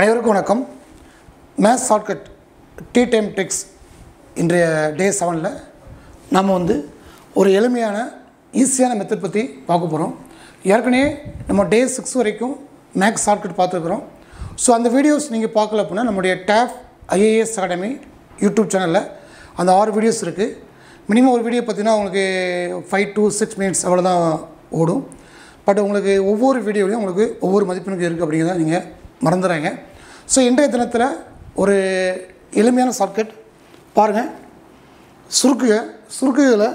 அனைவருக்கும் வணக்கம். Maths shortcut tea time techs இன்றைய டே செவனில் நாம் வந்து ஒரு எளிமையான ஈஸியான மெத்தட் பற்றி பார்க்க போகிறோம் ஏற்கனவே நம்ம டே சிக்ஸ் வரைக்கும் மேக்ஸ் ஷார்ட்கட் பார்த்துருக்குறோம். ஸோ அந்த வீடியோஸ் நீங்கள் பார்க்கல அப்படின்னா நம்முடைய டேப் ஐஏஎஸ் அகாடமி யூடியூப் சேனலில் அந்த ஆறு வீடியோஸ் இருக்குது மினிமம் ஒரு வீடியோ பார்த்தீங்கன்னா உங்களுக்கு ஃபைவ் டு சிக்ஸ் மினிட்ஸ் அவ்வளோதான் ஓடும். பட் உங்களுக்கு ஒவ்வொரு வீடியோலையும் உங்களுக்கு ஒவ்வொரு மதிப்பெண்கள் இருக்குது அப்படிங்கிறத நீங்கள் மறந்துடுறாங்க ஸோ இன்றைய தினத்தில் ஒரு எளிமையான ஷார்ட்கட் பாருங்கள் சுருக்குக சுருக்குகளில்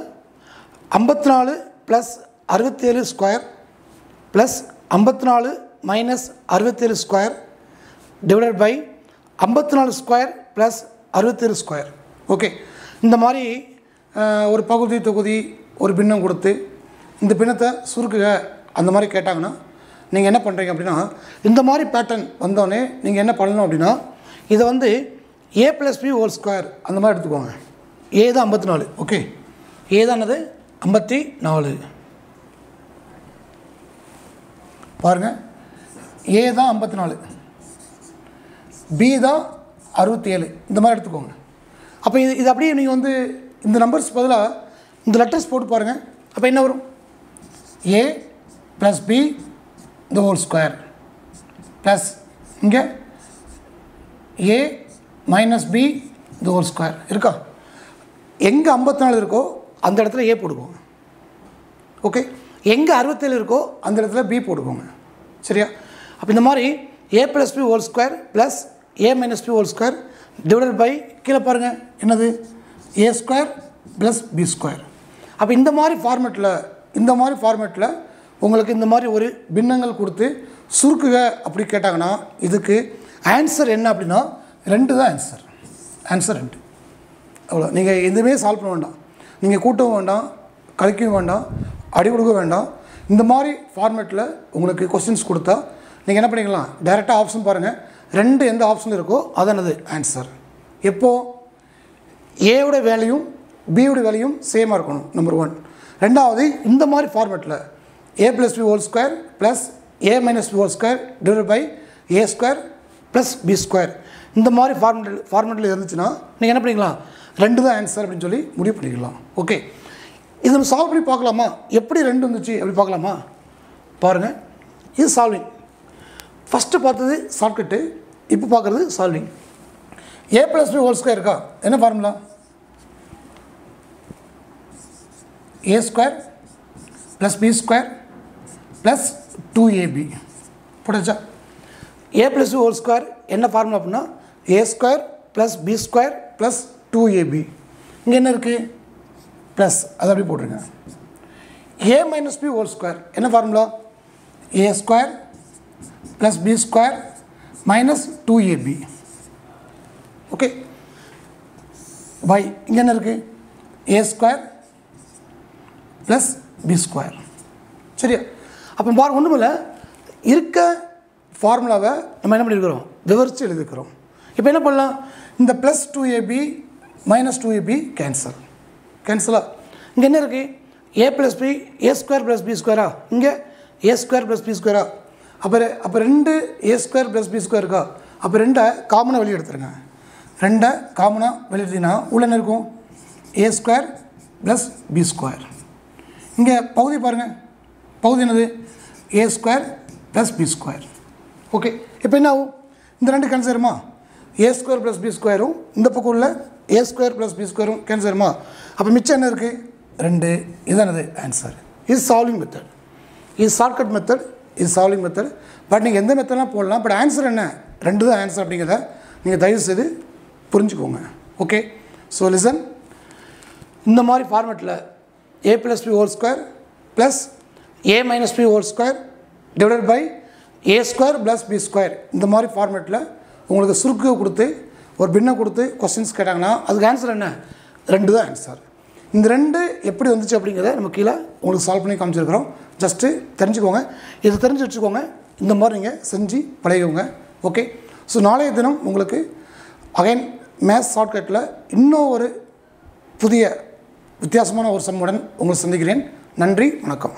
ஐம்பத்தி நாலு ப்ளஸ் அறுபத்தேழு ஸ்கொயர் ப்ளஸ் ஐம்பத்தி நாலு மைனஸ் அறுபத்தேழு ஸ்கொயர் டிவைடட் பை ஐம்பத்தி நாலு ஸ்கொயர் ப்ளஸ் அறுபத்தேழு ஸ்கொயர் ஓகே இந்த மாதிரி ஒரு பகுதி தொகுதி ஒரு பின்னம் கொடுத்து இந்த பின்னத்தை சுருக்குக அந்த மாதிரி கேட்டாங்கன்னா நீங்கள் என்ன பண்ணுறீங்க அப்படின்னா இந்த மாதிரி பேட்டர்ன் வந்தோடனே நீங்கள் என்ன பண்ணணும் அப்படின்னா இதை வந்து A plus B whole square அந்த மாதிரி எடுத்துக்கோங்க. ஏ தான் ஐம்பத்தி நாலு ஓகே ஏ தானது ஐம்பத்தி நாலு. பாருங்கள் ஏ தான் ஐம்பத்தி நாலு. பி தான் அறுபத்தி ஏழு. இந்த மாதிரி எடுத்துக்கோங்க. அப்போ இது இது அப்படியே நீங்கள் வந்து இந்த நம்பர்ஸ் பதிலாக இந்த லெட்டர்ஸ் போட்டு பாருங்கள் அப்போ என்ன வரும்? A plus B the whole square plus இங்கே A minus B the whole square இருக்கா? எங்கே ஐம்பத்தி நாலு இருக்கோ அந்த இடத்துல ஏ போட்டுக்கோங்க ஓகே எங்கே அறுபத்தேழு இருக்கோ அந்த இடத்துல பி போட்டுக்கோங்க சரியா? அப்போ இந்த மாதிரி A plus B whole square plus A minus B whole square divided by கீழே பாருங்கள் என்னது? A square plus B square அப்போ இந்த மாதிரி ஃபார்மேட்டில் இந்த மாதிரி ஃபார்மேட்டில் உங்களுக்கு இந்த மாதிரி ஒரு பின்னங்கள் கொடுத்து சுருக்குக அப்படி கேட்டாங்கன்னா இதுக்கு ஆன்சர் என்ன அப்படின்னா ரெண்டு தான் ஆன்சர் ஆன்சர் ரெண்டு. அவ்வளோ நீங்கள் எதுவுமே சால்வ் பண்ண வேண்டாம். நீங்கள் கூட்டவும் வேண்டாம் கழிக்கவும் வேண்டாம் அடி கொடுக்க வேண்டாம். இந்த மாதிரி ஃபார்மேட்டில் உங்களுக்கு கொஸ்டின்ஸ் கொடுத்தா நீங்கள் என்ன பண்ணிக்கலாம்? டைரெக்டாக ஆப்ஷன் பாருங்கள் ரெண்டு எந்த ஆப்ஷன் இருக்கோ அதானது ஆன்சர் எப்போது ஏவோட வேலையும் பியோட வேலையும் சேமாக இருக்கணும் நம்பர் ஒன் ரெண்டாவது இந்த மாதிரி ஃபார்மேட்டில் A plus B whole square plus A minus B whole square divide by A square plus B square இந்த மாதிரி ஃபார்மெட் ஃபார்மெட்டில் இருந்துச்சுன்னா நீங்கள் என்ன பண்ணிக்கலாம் ரெண்டு தான் ஆன்சர் அப்படின்னு சொல்லி முடிவு பண்ணிக்கலாம். ஓகே இது நம்ம சால்வ் பண்ணி பார்க்கலாமா? எப்படி ரெண்டு வந்துச்சு அப்படி பார்க்கலாமா? பாருங்கள் இது சால்விங் ஃபஸ்ட்டு பார்த்தது ஷார்ட்கட்டு இப்போ பார்க்குறது solving A plus B whole square இருக்கா? என்ன formula A square plus B square plus two AB புரிச்சா A plus whole square என்ன ஃபார்முலா அப்படின்னா A square plus B square plus two AB இங்கே என்ன இருக்குது ப்ளஸ் அதை அப்படி போட்டுருங்க. A minus B whole square என்ன formula A square plus B square minus two AB okay by இங்கே என்ன இருக்குது A square plus B square சரியா? அப்போ பாருங்க ஒன்றும் இல்லை இருக்க ஃபார்முலாவை நம்ம என்ன பண்ணியிருக்கிறோம் விவரித்து எழுதிக்கிறோம் இப்போ என்ன பண்ணலாம்? இந்த plus two AB minus two AB cancel கேன்சலாக இங்கே என்ன இருக்குது A plus B A square plus B ஸ்கொயரா இங்கே ஏ ஸ்கொயர் ப்ளஸ் பி ஸ்கொயரா அப்போ அப்போ ரெண்டு A square plus B square இருக்கா? அப்போ ரெண்டை காமனாக வெளியே எடுத்துருங்க. ரெண்டை காமனாக வெளியே உள்ள என்ன இருக்கும்? A square plus B square இங்கே பகுதி பாருங்கள் பகுதி என்னது? A square plus B square okay இப்போ என்ன ஆகும்? இந்த ரெண்டு கேன்சருமா ஏ ஸ்கொயர் ப்ளஸ் பி ஸ்கொயரும் இந்த பக்கம் உள்ள ஏ ஸ்கொயர் ப்ளஸ் பி ஸ்கொயரும் கேன்சருமா அப்போ மிச்சம் என்ன இருக்குது ரெண்டு. இதானது answer is solving method is shortcut method is solving method but நீங்கள் எந்த மெத்தட்லாம் போடலாம்? பட் ஆன்சர் என்ன? ரெண்டு தான் ஆன்சர் அப்படிங்கிறத நீங்கள் தயவு செய்து புரிஞ்சுக்கோங்க. ஓகே ஸோ லிசன் இந்த மாதிரி ஃபார்மேட்டில் A plus B whole square plus A minus B whole square divided by A square plus B square இந்த மாதிரி ஃபார்மேட்டில் உங்களுக்கு சுருக்கு கொடுத்து ஒரு பின்னை கொடுத்து கொஸ்டின்ஸ் கேட்டாங்கன்னா அதுக்கு ஆன்சர் என்ன? ரெண்டு தான் ஆன்சர் இந்த ரெண்டு எப்படி வந்துச்சு அப்படிங்கிறத நம்ம கீழே உங்களுக்கு சால்வ் பண்ணி காமிச்சிருக்கிறோம். ஜஸ்ட்டு தெரிஞ்சுக்கோங்க. இதை தெரிஞ்சு வச்சுக்கோங்க. இந்த மாதிரி நீங்கள் செஞ்சு பழகிக்கோங்க. ஓகே ஸோ நாளைய தினம் உங்களுக்கு அகைன் மேத்ஸ் ஷார்ட்கட்டில் இன்னும் ஒரு புதிய வித்தியாசமான ஒரு சம்முடன் உங்களை சந்திக்கிறேன். நன்றி வணக்கம்.